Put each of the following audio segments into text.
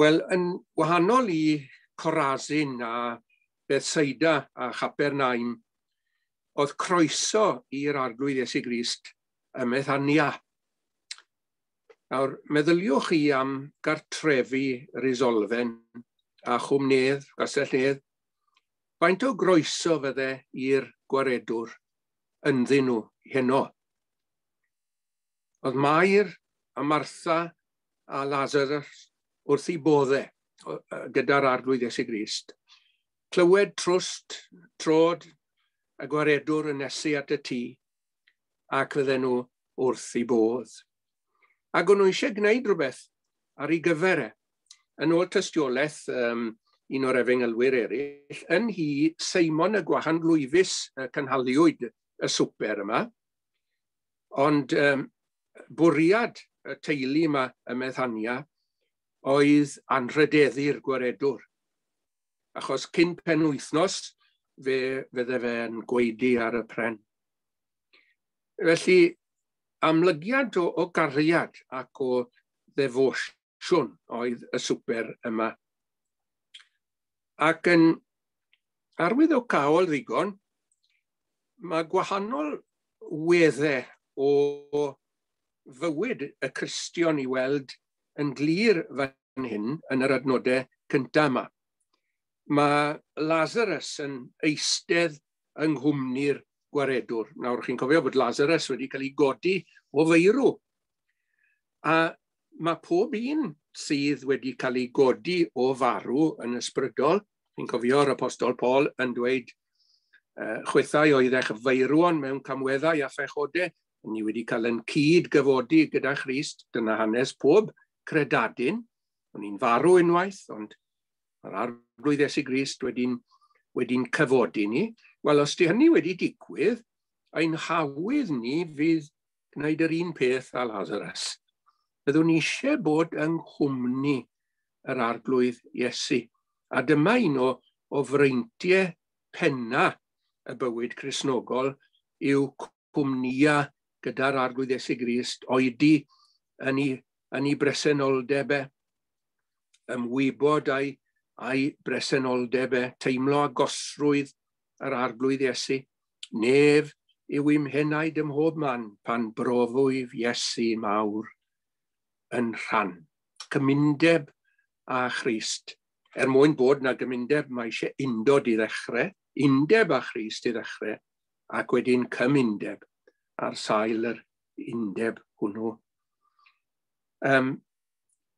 Wel, yn wahanol i Corazin a Bethsaida a Chapernaim, oedd croeso i'r arglwydd Iesu Grist y Methania. Nawr, meddyliwch chi am gartrefi Risolfen a Chwmnedd, Gastellnedd, faint o groeso fydde i'r gwaredwr ynddyn nhw heno. Oedd Mair a Martha a Lazarus wrth i boddau gyda'r arglwydd Iesu Grist. Clywed trwst, trod a gwaredwr yn nesu at y tŷ ac fydden nhw wrth i bodd. Ac o'n nhw eisiau gwneud rhywbeth ar ei gyfer e. Yn ôl tystiolaeth, um, un o'r efengelwyr eraill, yn hi Seimon y Gwahan Glwyfus y cynhaliwyd y swper yma, ond um, bwriad y teulu yma y Methania oedd anrhydeddu'r gwaredwr. Achos cyn pen wythnos, fe, fydde fe'n gweidi ar y pren. Felly, amlygiad o, o gariad ac o ddefosiwn oedd y swper yma. Ac yn arwydd o cael ddigon, mae gwahanol weddau o fywyd y Cristion i weld yn glir fan hyn yn yr adnodau cyntaf yma. Mae Lazarus yn eistedd yng nghwmni'r gwaredwr. Nawr, chi'n cofio bod Lazarus wedi cael ei godi o feirw. A mae pob un sydd wedi cael ei godi o farw yn ysbrydol, chi'n cofio'r apostol Paul yn dweud uh, chwethau oedd eich feirwon mewn camweddau a phechodau, ni wedi cael yn cyd gyfodi gyda Christ, dyna hanes pob credadun, o'n i'n farw unwaith, ond mae'r arglwydd Esu Grist wedi'n wedi cyfodi ni. Wel, os di hynny wedi digwydd, ein hawydd ni fydd gwneud yr un peth a Lazarus. Byddwn ni eisiau bod yng nghwmni yr arglwydd Iesu. A dyma un o, o freintiau penna y bywyd chrysnogol yw cwmnïa gyda'r arglwydd Iesu Grist oedi yn ei yn ei bresenoldebau, ymwybod a'i, ai bresenoldebau, teimlo agosrwydd yr arglwydd Iesu, nef yw i'm henaid ym mhob man pan brofwyf Iesu mawr yn rhan. Cymundeb a Christ. Er mwyn bod na gymundeb, mae eisiau undod i ddechrau, undeb a Christ i ddechrau, ac wedyn cymundeb ar sail yr undeb hwnnw um,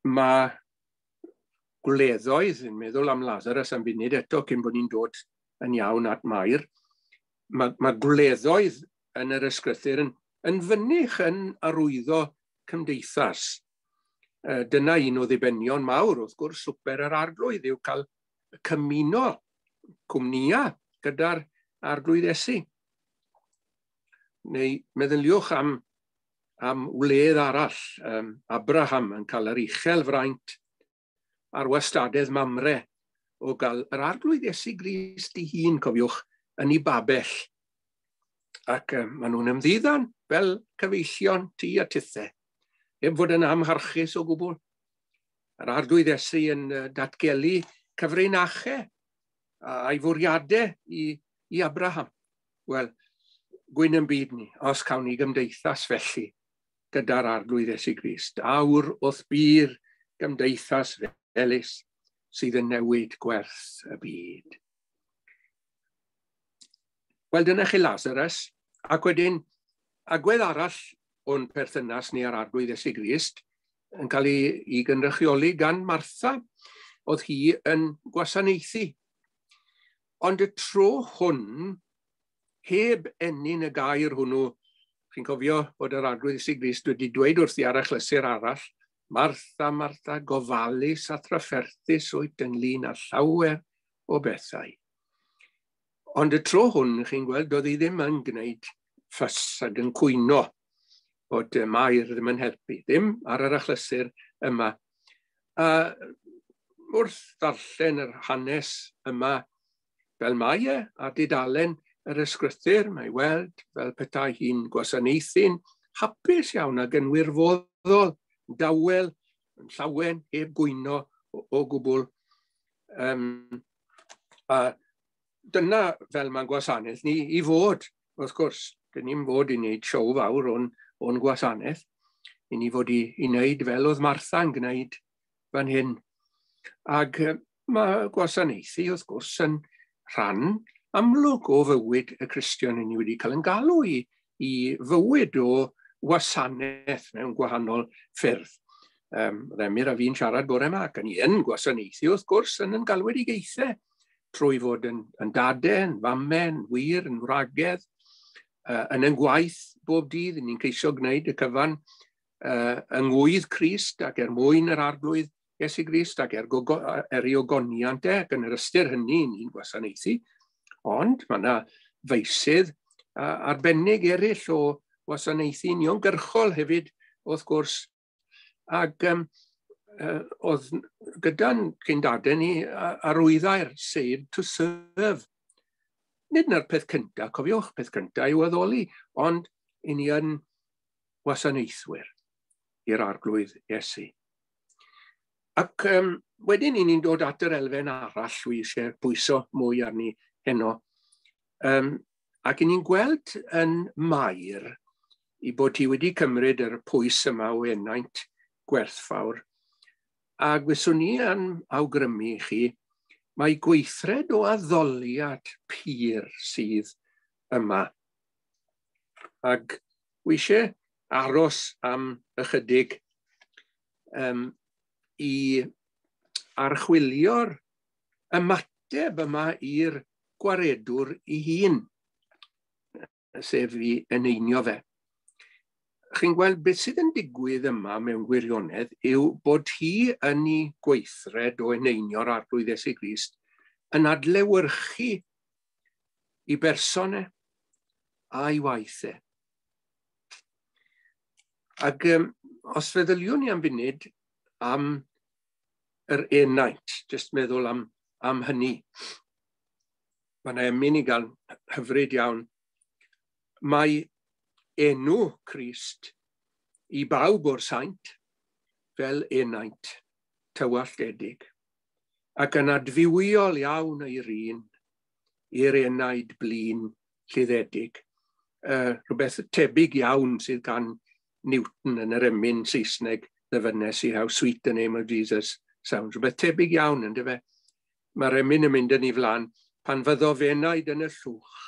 mae gwleddoedd yn meddwl am Lazarus am funud eto cyn bod ni'n dod yn iawn at Mair. Mae, mae gwleddoedd yn yr ysgrythyr yn, yn fynych yn arwyddo cymdeithas. E, dyna un o ddibenion mawr, wrth gwrs, swper yr arglwydd yw cael cymuno cwmnïau gyda'r arglwydd esu. Neu meddyliwch am am wledd arall, um, Abraham yn cael yr uchel fraint ar wastadedd mamre o gael yr arglwydd Iesu Grist ei hun, cofiwch, yn ei babell. Ac um, maen nhw'n ymddiddan fel cyfeillion tu a tithau, heb fod yn amharchus o gwbl. Yr arglwydd Iesu yn datgelu cyfrinachau a'i fwriadau i, i Abraham. Wel, gwyn yn byd ni, os cawn ni gymdeithas felly gyda'r arglwydd Esu Grist, awr wrth bir gymdeithas felus sydd yn newid gwerth y byd. Wel, dyna chi Lazarus, ac wedyn agwedd arall o'n perthynas ni ar arglwydd Esu Grist yn cael ei, ei gynrychioli gan Martha, oedd hi yn gwasanaethu. Ond y tro hwn, heb ennyn y gair hwnnw Chi'n cofio bod yr arglwydd Sigrist wedi dweud wrth i arachlysur arall, Martha, Martha, gofalus a trafferthus wyt ynglyn â llawer o bethau. Ond y tro hwn, chi'n gweld, doedd hi ddim yn gwneud ffys ac yn cwyno bod y mair ddim yn helpu, ddim ar yr achlysur yma. A wrth ddarllen yr hanes yma fel mae e, a didalen, yr ysgrythyr, mae weld fel petai hi'n gwasanaethu'n hapus iawn ac yn wirfoddol, dawel, yn llawen, heb gwyno o, o gwbl. Um, a dyna fel mae'n gwasanaeth ni i fod, wrth gwrs, dyn ni'n fod i wneud siow fawr o'n, on gwasanaeth, i ni fod i, i wneud fel oedd Martha'n gwneud fan hyn. Ac mae gwasanaethu, wrth gwrs, yn rhan amlwg o fywyd y Cristion ni wedi cael yn galw i, i fywyd o wasanaeth mewn gwahanol ffyrdd. Um, Remir a fi'n siarad bore yma ac yn i yn gwasanaethu wrth gwrs yn yn galwedigaethau trwy fod yn, yn dadau, yn famau, yn wir, yn wragedd, uh, yn yn gwaith bob dydd, ni'n ceisio gwneud y cyfan uh, yng ngwydd Crist ac er mwyn yr arglwydd Iesu Grist ac er, er i ogoniant e, ac yn yr ystyr hynny ni'n gwasanaethu, Ond mae yna feisydd uh, arbennig eraill o wasanaethu uniongyrchol hefyd, wrth gwrs. Ac um, uh, oedd gyda'n cyndadau ni arwyddau'r seid to serve. Nid na'r peth cyntaf, cofiwch, peth cyntaf yw addoli, ond i ni yn wasanaethwyr i'r arglwydd Iesu. Ac um, wedyn i ni'n dod at yr elfen arall wy eisiau bwyso mwy arni heno. Um, ac ni'n gweld yn mair i bod hi wedi cymryd yr pwys yma o enaint gwerthfawr. A gweswn ni yn awgrymu chi, mae gweithred o addoliad pyr sydd yma. Ac wy eisiau aros am ychydig um, i archwilio'r ymateb yma i'r gwaredwr i hun, sef i eneinio fe. Chi'n gweld beth sydd yn digwydd yma mewn gwirionedd yw bod hi yn ei gweithred o eneinio'r arglwydd Esu Grist yn adlewyrchu i bersonau a'i waithau. Ac um, os feddyliwn ni am funud am yr enaint, jyst meddwl am, am hynny, mae yna gael hyfryd iawn. Mae enw Christ i bawb o'r saint fel enaint tywalledig ac yn adfywiol iawn ei un i'r enaid blin lliddedig. Uh, rhywbeth tebyg iawn sydd gan Newton yn yr emyn Saesneg ddyfynnes i How Sweet the Name of Jesus Sounds. Rhywbeth tebyg iawn, yn dyfe. Mae'r emyn yn mynd yn ei flan pan fyddo fenaid yn y llwch,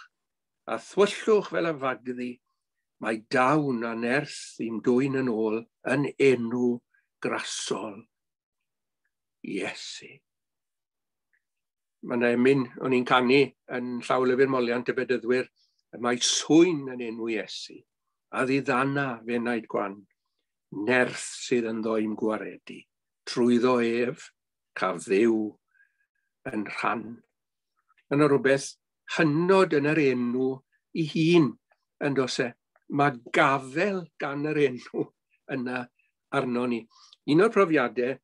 a thwyllwch fel y fagddi, mae dawn a nerth i'm dwy'n yn ôl yn enw grasol Iesu. Mae yna emyn o'n i'n canu yn llawlyfr moliant y bedyddwyr, mae swyn yn enw Iesu, a ddiddana fenaid gwan, nerth sydd yn ddoi'n gwaredu, trwyddo ef, caf ddew yn rhan yn y rhywbeth hynod yn yr enw ei hun yn dosau. E? Mae gafel gan yr enw yna arno ni. Un o'r profiadau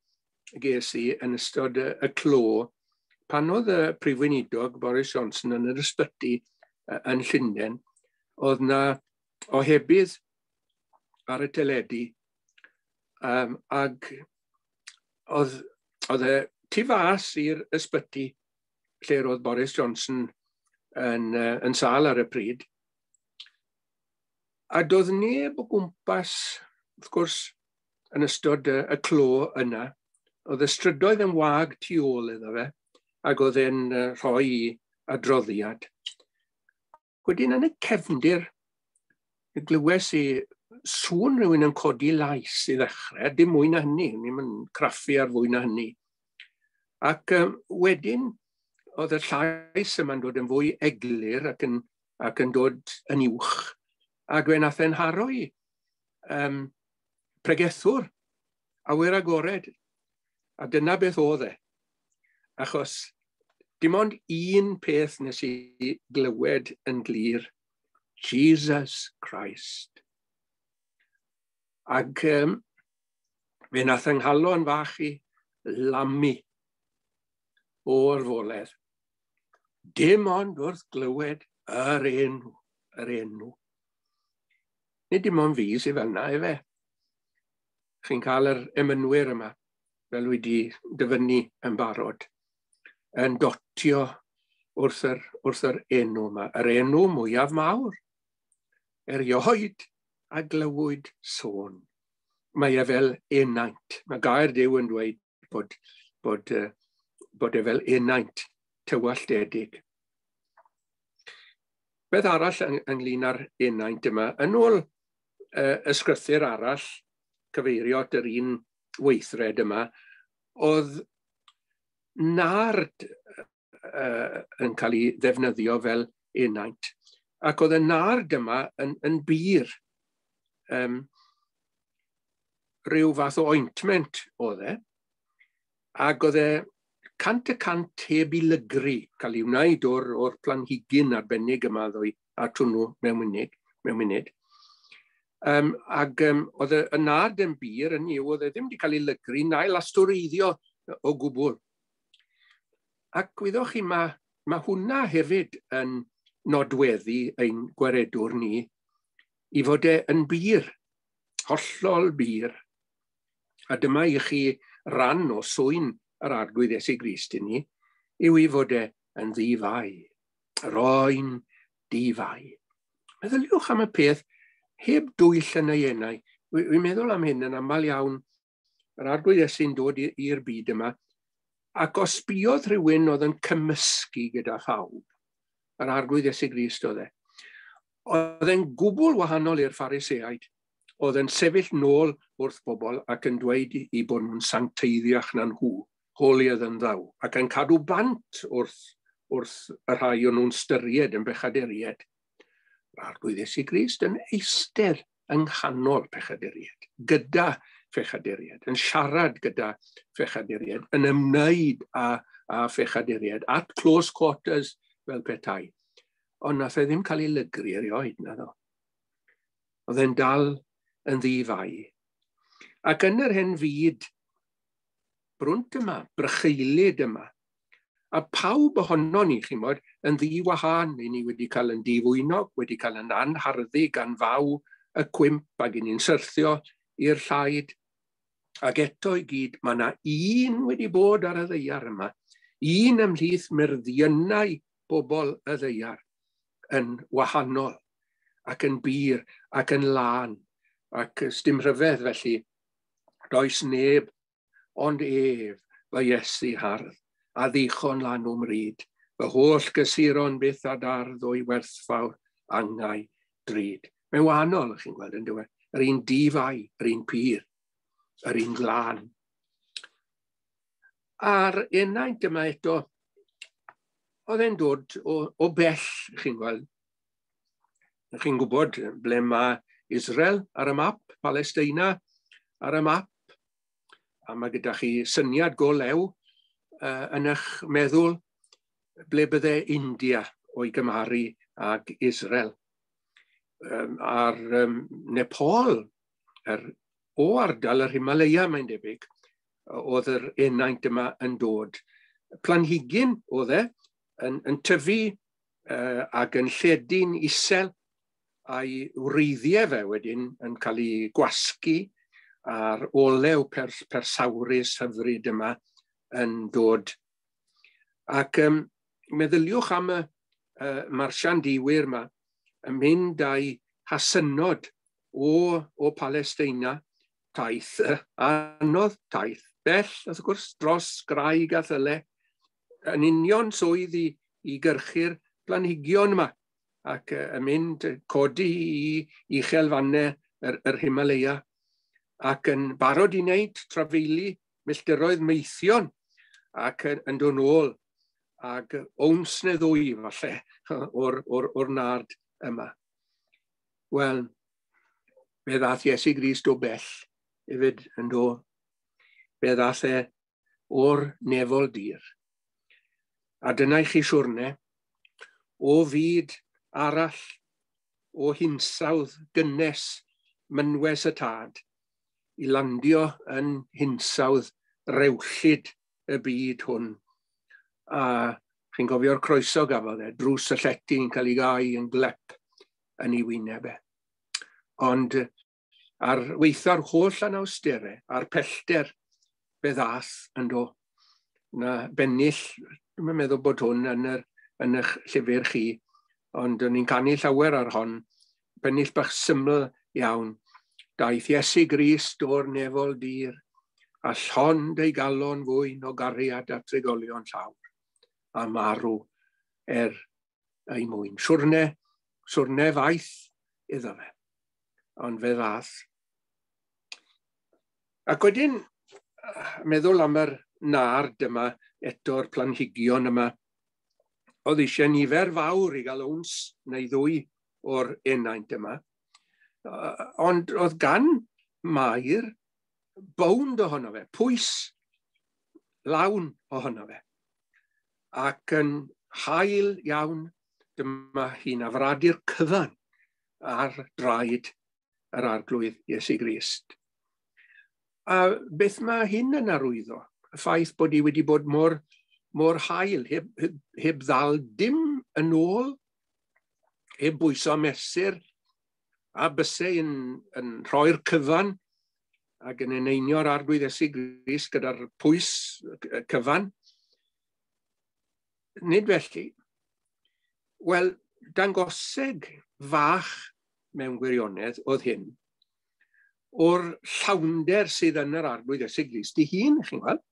ges i yn ystod y, y clo, pan oedd y prif weinidog Boris Johnson yn yr ysbyty yn Llundain, oedd na ohebydd ar y teledu um, ag oedd, oedd e tu fas i'r ysbyty lle roedd Boris Johnson yn, uh, yn sal ar y pryd. A doedd neb o gwmpas, wrth gwrs, yn ystod y, y clo yna. Oedd y strydoedd yn wag tu ôl iddo fe, ac oedd e'n uh, rhoi i adroddiad. Wedyn yn y cefndir, y glywes i sŵn rhywun yn codi lais i ddechrau, dim mwy na hynny, ni'n mynd craffu ar fwy na hynny. Ac um, wedyn, oedd y llais yma'n dod yn fwy eglur ac yn, ac yn dod yn uwch. Ac fe nath e'n haroi um, pregethwr, awyr agored. A dyna beth oedd e. Achos dim ond un peth nes i glywed yn glir, Jesus Christ. Ac um, fe nath yng nghalon fach i lamu o'r foledd dim ond wrth glywed yr enw, yr enw. Nid dim ond fi sydd yna efe. Chi'n cael yr emynwyr yma, fel wedi dyfynnu yn barod, yn dotio wrth yr, wrth yr enw yma, yr enw mwyaf mawr, erioed a glywyd sôn. Mae e fel enaint. Mae gair Dyw yn dweud bod, bod, bod e fel enaint tywalledig. Beth arall yng, ynglyn â'r enaint yma, yn ôl uh, ysgrythyr arall cyfeirio at yr un weithred yma, oedd nard uh, yn cael ei ddefnyddio fel enaint. Ac oedd y nard yma yn, yn bir. Um, rhyw fath o ointment oedd e, ac oedd e cant y cant heb i lygru cael ei wneud o'r, or planhigyn arbennig yma ddwy a twnnw mewn munud. Mewn munud. Um, ac um, oedd y nad yn bir yn i'w oedd e ddim wedi cael ei lygru na'i lastwreiddio o gwbl. Ac wyddoch chi, mae ma hwnna hefyd yn nodweddu ein gwaredwr ni i fod e yn bir, hollol bir. A dyma i chi ran o swyn yr arglwydd Esu Grist i ni, yw i fod e yn ddifau, yr oen difau. Meddyliwch am y peth heb dwyll yn ei enau. Wy'n meddwl am hyn yn aml iawn, yr arglwydd Esu'n dod i'r byd yma, ac os biodd rhywun oedd yn cymysgu gyda phawb, yr arglwydd Esu Grist oedd e. Oedd e'n gwbl wahanol i'r phariseaid, oedd yn sefyll nôl wrth bobl ac yn dweud i bod nhw'n sancteiddiach na'n nhw holiad yn ddaw, ac yn cadw bant wrth, wrth y rhai o'n nhw'n styried yn bechaduried. A'r gwyddesu Grist yn eistedd yng nghanol pechaduried, gyda phechaduried, yn siarad gyda phechaduried, yn ymwneud â, â phechaduried, at close quarters fel petai. Ond nath e ddim cael ei lygru erioed, na ddo. Oedd e'n dal yn ddifau. Ac yn yr hen fyd brwnt yma, brycheilid yma. A pawb ohono ni, chi'n modd, yn ddi wahân, i ni wedi cael yn difwynog, wedi cael yn anharddu gan faw y cwimp ac i ni'n syrthio i'r llaid. Ac eto i gyd, mae yna un wedi bod ar y ddeiar yma, un ymhlith myrddionau bobl y ddeiar yn wahanol ac yn bir ac yn lân ac dim rhyfedd felly does neb ond ef fy Iesu hardd, a ddichon lan o'm mryd, fy holl gysuron byth a dardd o'i werthfawr angau drud. Mae'n wahanol, chi'n gweld yn dweud, yr un difau, yr un pyr, yr un glân. A'r unaint yma eto, oedd e'n dod o, o bell, chi'n gweld. Chi'n gwybod ble mae Israel ar y map, Palestina ar y map, a mae gyda chi syniad go lew uh, yn eich meddwl ble bydde India o'i gymharu ag Israel. Um, a'r um, Nepal, er, o ardal yr Himalaya mae'n debyg, oedd yr enaint yma yn dod. Planhigyn oedd e, yn, yn tyfu uh, ac yn lledu'n isel a'i wreiddiau fe wedyn yn cael ei gwasgu a'r olew pers persawrus hyfryd yma yn dod. Ac um, meddyliwch am y uh, marsiandiwyr yma yn mynd â'i hasynod o, o Palestina, taith, uh, anodd taith, bell, wrth gwrs, dros graig a thyle, yn union swydd i, i gyrchu'r planhigion yma ac uh, yn mynd codi i uchelfannau yr, yr Himalaya ac yn barod i wneud trafeili milltiroedd meithion ac yn, yn dod nôl ac owns neu ddwy falle o'r, or, or nard yma. Wel, fe ddath Iesu Grist o bell hefyd yn dod. Fe ddath e o'r nefol dir. A dyna i chi siwrne, o fyd arall, o hinsawdd, gynnes, mynwes y tad – i landio yn hinsawdd rewllid y byd hwn. A chi'n gofio'r croeso gafodd e, drws y llety yn cael ei gau yn glep yn ei wyneb e. Ond ar weithio'r holl anawsterau, a'r pellter fe ddath yn do. Na bennill, dwi'n meddwl bod hwn yn, yr, yn eich llyfr chi, ond o'n i'n canu llawer ar hon, bennill bach syml iawn Daeth Iesu Grist o'r nefol dir, a llond ei galon fwy o gariad a trigolion llawr, a marw er ei mwyn. Siwrne, siwrne faith iddo fe, ond fe ddath. Ac wedyn, meddwl am yr nard yma, eto'r planhigion yma, oedd eisiau nifer fawr i gael wns neu ddwy o'r enaint yma ond oedd gan Mair bownd ohono fe, pwys lawn ohono fe. Ac yn hael iawn, dyma hi'n afradu'r cyfan ar draed yr arglwydd Iesu Grist. A beth mae hyn yn arwyddo? Y ffaith bod hi wedi bod mor, mor hael, heb, heb, heb ddal dim yn ôl, heb bwyso mesur, a bysau yn, yn rhoi'r cyfan ac yn eneinio'r arglwyddesu gris gyda'r pwys cyfan. Nid felly, wel, dangoseg fach mewn gwirionedd oedd hyn o'r llawnder sydd yn yr arglwyddesu gris i hun, chi'n gweld?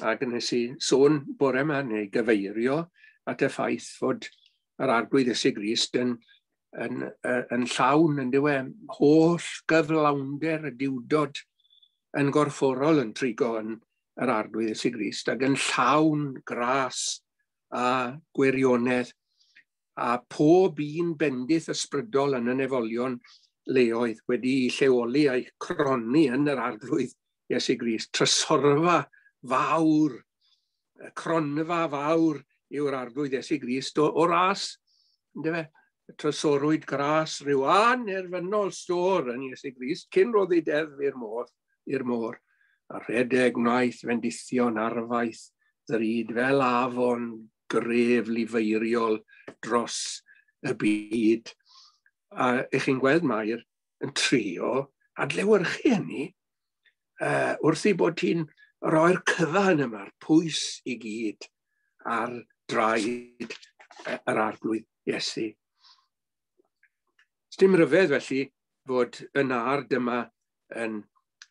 Ac yn nes i sôn bore yma neu gyfeirio at y ffaith fod yr arglwydd Ysig Grist yn yn, uh, yn llawn, yn dywe, holl gyflawnder y diwdod yn gorfforol yn trigo yn yr arglwydd y Sigrist, ac yn llawn gras a gwirionedd, a pob un bendith ysbrydol yn y nefolion leoedd wedi lleoli a'i croni yn yr arglwydd Iesu Gris. Trysorfa fawr, cronfa fawr yw'r arglwydd Iesu Gris o, o ras, fe? trysorwyd gras rhyw an erfynol stor yn Iesu Grist cyn roedd ei deddf i'r môr, i'r môr a rhedeg wnaeth fendithion arfaith ddryd fel afon gref lifeiriol dros y byd. A eich chi'n gweld Mair yn trio adlewyrchu hynny uh, wrth i bod ti'n roi'r cyfan yma'r pwys i gyd ar draed yr arglwydd Iesu dim ryfedd felly fod yn ard yma yn,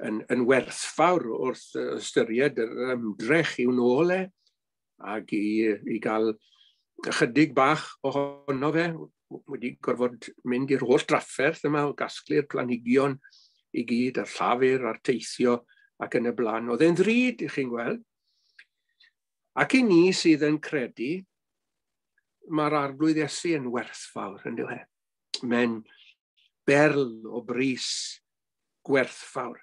yn, yn werthfawr wrth ystyried yr ymdrech i'w nôl e ac i, i gael ychydig bach ohono fe wedi gorfod mynd i'r holl drafferth yma o gasglu'r planhigion i gyd, a'r llafur, a'r teithio ac yn y blaen. Oedd e'n ddrud i chi'n gweld. Ac i ni sydd yn credu, mae'r arglwydd Iesu yn werthfawr yn dweud mewn berl o bris gwerthfawr.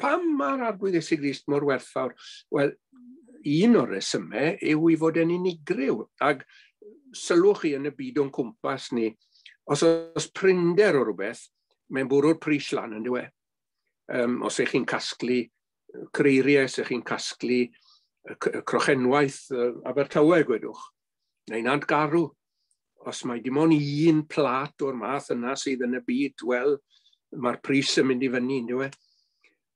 Pam mae'r arglwyddesig Grist mor werthfawr? Wel, un o'r resymau yw i fod yn unigryw. Ac sylwch chi yn y byd o'n cwmpas ni, os oes prinder o rhywbeth, mae'n bwrw'r pris lan yn dweud. Um, os ych chi'n casglu creiriau, os ych chi'n casglu crochenwaith Abertawe, gwedwch, neu nant garw, os mae dim ond un plat o'r math yna sydd yn y byd, wel, mae'r pris yn mynd i fyny, yn e?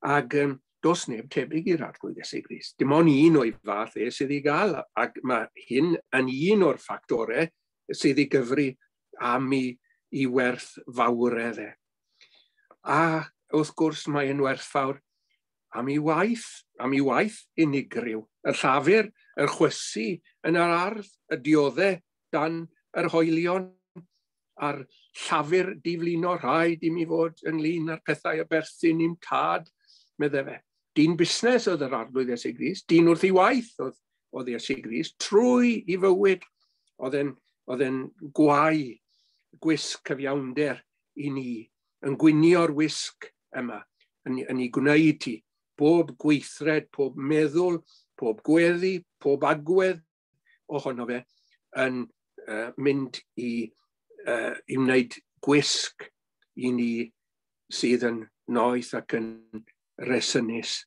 Ac um, dos neb tebyg i'r arglwydd Iesu Gris. Dim ond un o'i fath e sydd i gael, ac mae hyn yn un o'r ffactorau sydd i gyfru am i, i werth fawredd e. A wrth gwrs mae yn werthfawr am ei waith, am ei waith unigryw. Y llafur, yr chwysu yn yr ardd, y dioddau dan yr hoelion a'r llafur diflino rhaid i mi fod ynglyn â'r pethau y berthyn i'm tad, meddai fe. Dyn busnes oedd yr arglwydd Iesu Gris, dyn wrth ei waith oedd, oedd Iesu Gris, trwy i fywyd oedd e'n oedd e'n gwau gwisg cyfiawnder i ni, yn gwinio'r wisg yma, yn, yn ei gwneud ti, bob gweithred, pob meddwl, pob gweddi, pob agwedd ohono fe, yn, uh, mynd i, uh, i wneud gwisg i ni sydd yn noeth ac yn resynus.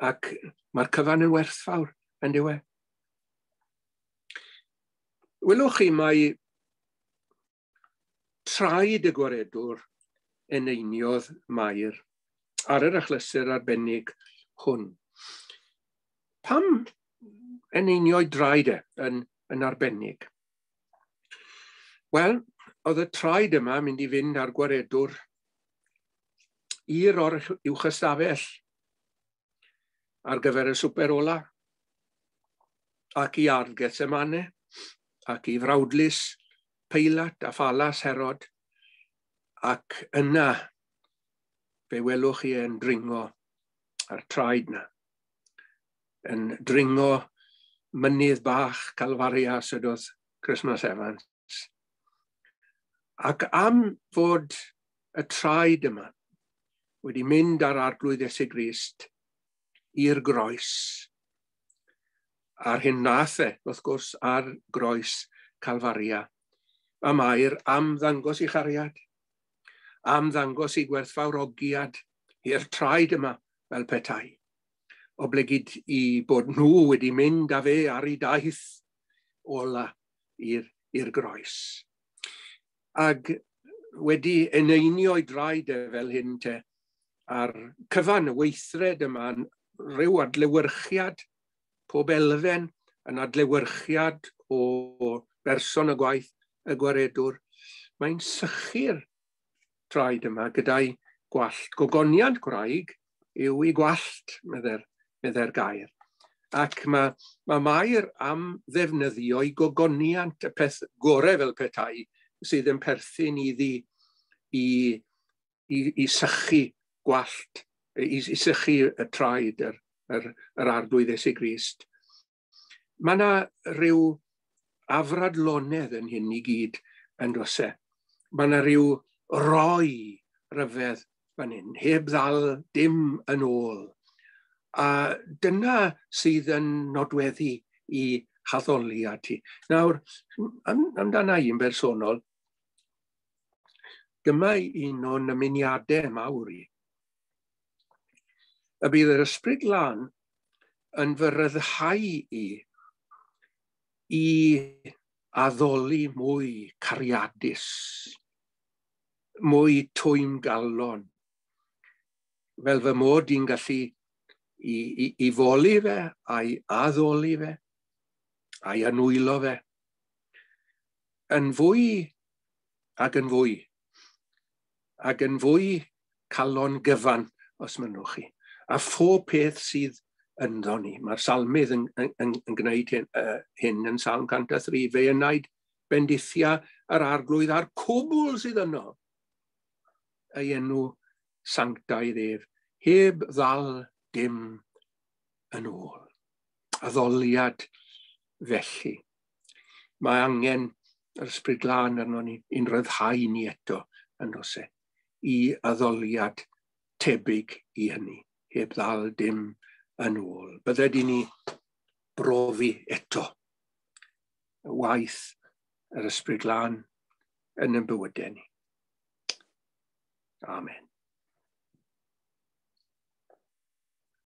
Ac mae'r cyfan yn werthfawr, yn diwe. Welwch chi, mae traed y gwaredwr yn einiodd Mair ar yr achlysur arbennig hwn. Pam yn einio'i draed e yn, yn arbennig? Wel, oedd y traed yma mynd i fynd ar gwaredwr i'r o'r uwch ystafell ar gyfer y swper ola ac i ardd emane ac i frawdlus Peilat a Phalas Herod ac yna fe welwch chi yn dringo ar traed na yn dringo mynydd bach Calfaria sydd Christmas Evans? Ac am fod y traed yma wedi mynd ar arglwydd Iesu Grist i'r groes, a'r hyn nath e, wrth gwrs, ar groes Calfaria, a mae'r am ddangos i chariad, am ddangos i gwerthfawrogiad i'r traed yma fel petai, oblegid i bod nhw wedi mynd â fe ar ei daith ola i'r groes ac wedi eneinio'i draed e fel hyn te, a'r cyfan weithred yma'n rhyw adlewyrchiad pob elfen yn adlewyrchiad o, berson y gwaith y gwaredwr. Mae'n sychu'r traed yma gyda'i gwallt. Gogoniad gwraig yw ei gwallt, meddai'r meddai gair. Ac mae, mae Mair am ddefnyddio'i gogoniant y peth gorau fel petai sydd yn perthyn iddi i, i, i sychu gwallt, i, i sychu y traed, yr, yr, yr arglwydd Esu Grist. Mae yna rhyw afradlonedd yn hyn i gyd yn dwysau. Mae yna rhyw roi ryfedd fan hyn, heb ddal dim yn ôl. A dyna sydd yn nodweddu i haddoli a ti. Nawr, am, amdana i'n bersonol, dyma un o'n ymuniadau mawr i. Y bydd yr ysbryd lan yn fy ryddhau i i addoli mwy cariadus, mwy twym galon, fel fy mod i'n gallu i, i, i foli fe a'i addoli fe a'i anwylo fe. Yn fwy ac yn fwy, ac yn fwy calon gyfan, os mynwch chi. A phob peth sydd ynddo ni. Mae'r salmydd yn, yn, yn, yn gwneud hyn, uh, hyn yn salm 103. Fe yn wneud bendithia yr arglwydd a'r cwbl sydd yno. Ei enw sanctaidd ef, heb ddal dim yn ôl. Addoliad felly. Mae angen yr ysbryd glân arno ni, i'n ryddhau ni eto yn dosau, i addoliad tebyg i hynny, heb ddal dim yn ôl. Byddai di ni brofi eto waith yr ysbryd glân yn y bywydau ni. Amen.